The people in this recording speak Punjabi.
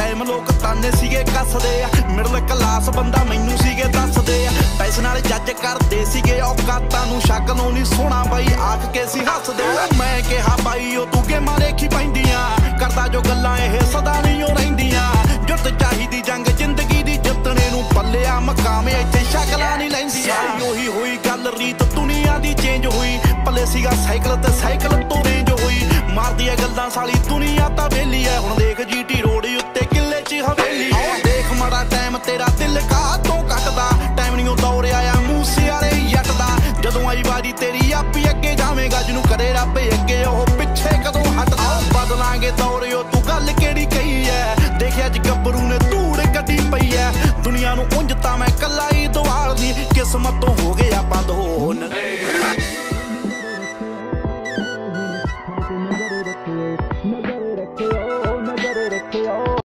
ਟਾਈਮ ਲੋਕ ਤਾਨੇ ਸੀਗੇ ਕੱਸਦੇ ਆ। ਮਿਡਲ ਕਲਾਸ ਬੰਦਾ ਮੈਨੂੰ ਸੀਗੇ ਦੱਸਦੇ ਆ। ਪੈਸੇ ਨਾਲ ਜੱਜ ਕਰਦੇ ਸੀਗੇ ਔਕਾਤਾਂ ਨੂੰ। ਸ਼ਕਲੋਂ ਨਹੀਂ ਸੋਹਣਾ ਬਾਈ ਆਖ ਕੇ ਸੀ ਹੱਸਦੇ ਮੈਂ ਕਿਹਾ ਬਾਈ ਉਹ ਤੂੰ ਗੇਮਾਂ ਦੇਖੀ ਪੈਂਦੀਆਂ। ਕਰਦਾ ਜੋ ਗੱਲਾਂ ਇਹ ਸਦਾ ਨਹੀਂ ਉਹ ਰਹਿੰਦੀਆਂ। ਜੁੱਤ ਚਾਹੀਦੀ ਜੰਗ ਜ਼ਿੰਦਗੀ ਦੀ ਜਿੱਤਣੇ ਨੂੰ ਪੱਲਿਆ ਮਕਾਮ ਇੱਥੇ ਸ਼ਕਲਾਂ ਨਹੀਂ ਲੈਂਦੀਆਂ। ਉਹੀ ਹੋਈ ਗੱਲ ਰੀਤ ਦੁਨੀਆ ਦੀ ਚੇਂਜ ਹੋਈ। ਪੱਲੇ ਸੀਗਾ ਸਾਈਕਲ ਤੇ ਸਾਈਕਲ ਤੋਂ ਰੇਂਜ ਹੋਈ। ਮਾਰਦੀ ਐ ਗੱਲਾਂ ਸਾਲੀ ਦੁਨੀਆ ਵਾਰੀ ਤੇਰੀ ਆਪ ਹੀ ਅੱਗੇ ਜਾਵੇਂਗਾ, ਜਿਹਨੂੰ ਕਰੇ ਰੱਬ ਅੱਗੇ, ਉਹ ਪਿੱਛੇ ਕਦੋਂ ਹਟਦਾ? ਬਦਲਾਂਗੇ ਦੌਰਿਓ ਤੂੰ ਗੱਲ ਕਿਹੜੀ ਕਹੀ ਐ? ਦੇਖਿਆ ਅੱਜ ਗੱਭਰੂ ਨੇ ਧੂੜ ਕੱਢੀ ਪਈ ਐ। ਦੁਨੀਆ ਨੂੰ ਉਂਝ